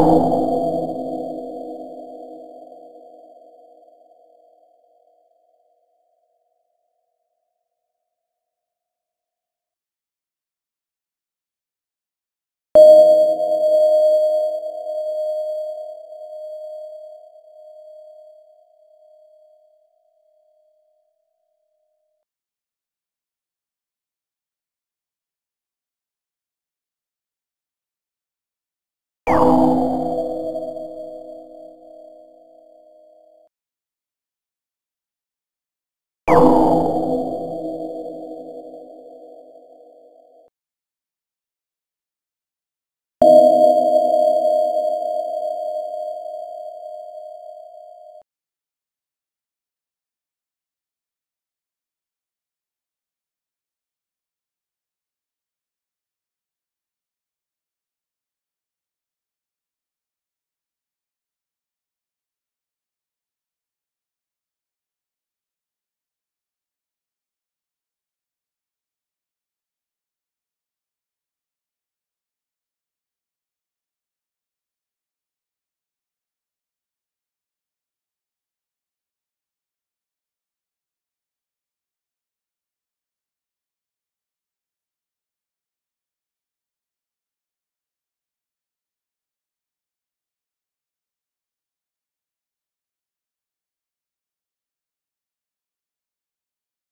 Oh. Oh.